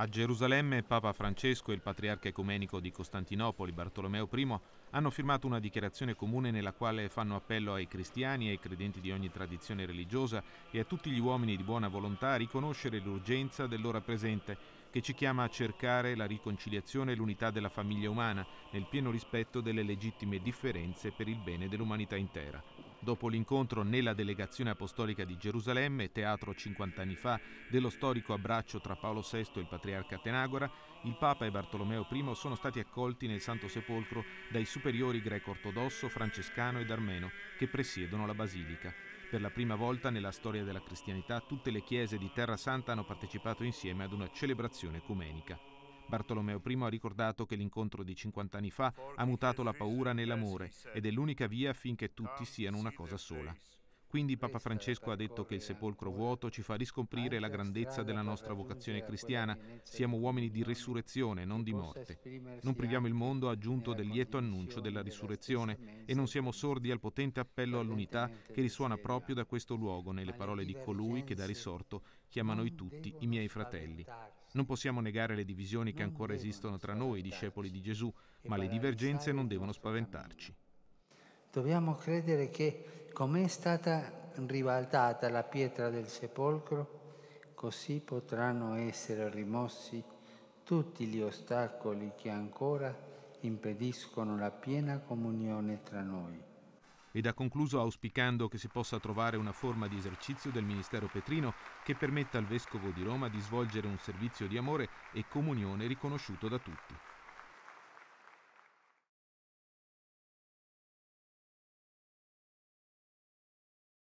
A Gerusalemme Papa Francesco e il patriarca ecumenico di Costantinopoli Bartolomeo I hanno firmato una dichiarazione comune nella quale fanno appello ai cristiani ai credenti di ogni tradizione religiosa e a tutti gli uomini di buona volontà a riconoscere l'urgenza dell'ora presente che ci chiama a cercare la riconciliazione e l'unità della famiglia umana nel pieno rispetto delle legittime differenze per il bene dell'umanità intera. Dopo l'incontro nella delegazione apostolica di Gerusalemme, teatro 50 anni fa, dello storico abbraccio tra Paolo VI e il patriarca Tenagora, il Papa e Bartolomeo I sono stati accolti nel Santo Sepolcro dai superiori greco-ortodosso, francescano ed armeno che presiedono la basilica. Per la prima volta nella storia della cristianità tutte le chiese di Terra Santa hanno partecipato insieme ad una celebrazione ecumenica. Bartolomeo I ha ricordato che l'incontro di 50 anni fa ha mutato la paura nell'amore ed è l'unica via affinché tutti siano una cosa sola. Quindi Papa Francesco ha detto che il sepolcro vuoto ci fa riscoprire la grandezza della nostra vocazione cristiana. Siamo uomini di risurrezione, non di morte. Non priviamo il mondo aggiunto del lieto annuncio della risurrezione e non siamo sordi al potente appello all'unità che risuona proprio da questo luogo nelle parole di colui che da risorto chiama noi tutti i miei fratelli. Non possiamo negare le divisioni che ancora esistono tra noi, discepoli di Gesù, ma le divergenze non devono spaventarci. Dobbiamo credere che come è stata ribaltata la pietra del sepolcro, così potranno essere rimossi tutti gli ostacoli che ancora impediscono la piena comunione tra noi. Ed ha concluso auspicando che si possa trovare una forma di esercizio del ministero petrino che permetta al vescovo di Roma di svolgere un servizio di amore e comunione riconosciuto da tutti.